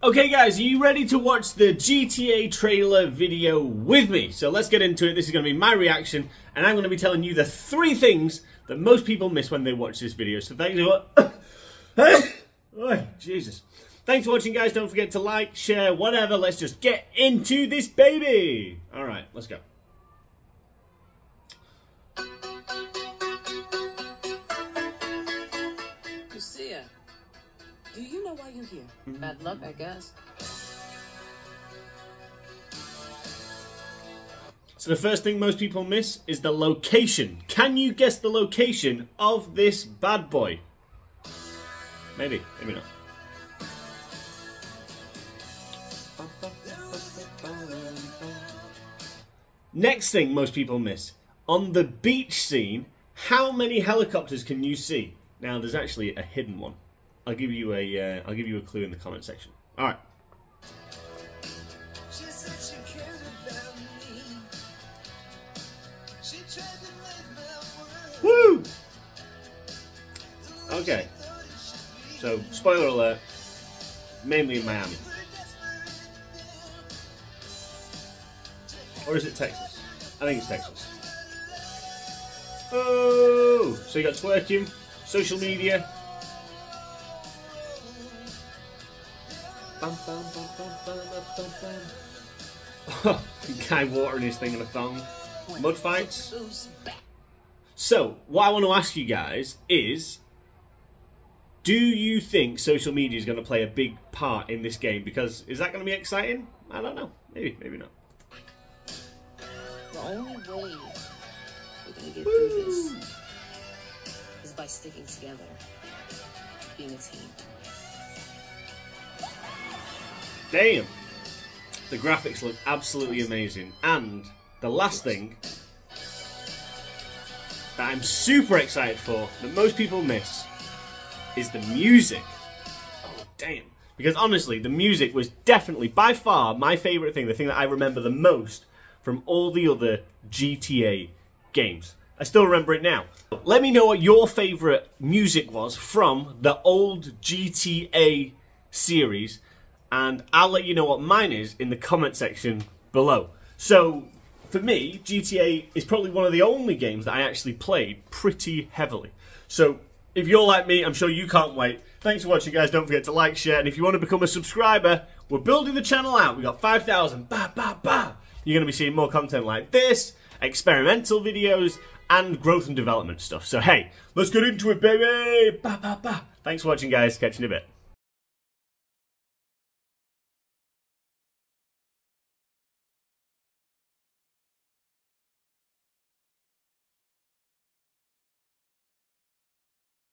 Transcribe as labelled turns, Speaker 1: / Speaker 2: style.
Speaker 1: Okay guys, are you ready to watch the GTA trailer video with me? So let's get into it. This is going to be my reaction, and I'm going to be telling you the three things that most people miss when they watch this video. So thanks for... oh, Jesus. Thanks for watching guys. Don't forget to like, share, whatever. Let's just get into this baby. Alright, let's go.
Speaker 2: Know why you're here? Bad mm-hmm. luck, I guess.
Speaker 1: So the first thing most people miss is the location. Can you guess the location of this bad boy? Maybe, maybe not. Next thing most people miss. On the beach scene, how many helicopters can you see? Now there's actually a hidden one. I'll give you a uh, will give you a clue in the comment section. All right. Woo! Okay. So, spoiler alert, mainly in Miami. Or is it Texas? I think it's Texas. Oh! So you got twerking, social media. Bam, bam, bam, Guy watering his thing in a thong. Mud fights. So, what I want to ask you guys is do you think social media is going to play a big part in this game? Because is that going to be exciting? I don't know. Maybe, maybe not.
Speaker 2: The only way we're gonna get through this is by sticking together, being a team.
Speaker 1: Damn! The graphics look absolutely amazing. And the last thing that I'm super excited for, that most people miss, is the music. Oh, damn. Because honestly, the music was definitely, by far, my favourite thing, the thing that I remember the most from all the other GTA games. I still remember it now. Let me know what your favourite music was from the old GTA series, and I'll let you know what mine is in the comment section below. So, for me, GTA is probably one of the only games that I actually played pretty heavily. So, if you're like me, I'm sure you can't wait. Thanks for watching, guys. Don't forget to like, share, and if you want to become a subscriber, we're building the channel out. We got 5,000. Ba, ba, ba. You're going to be seeing more content like this, experimental videos, and growth and development stuff. So, hey, let's get into it, baby. Ba, ba, ba. Thanks for watching, guys. Catch you in a bit.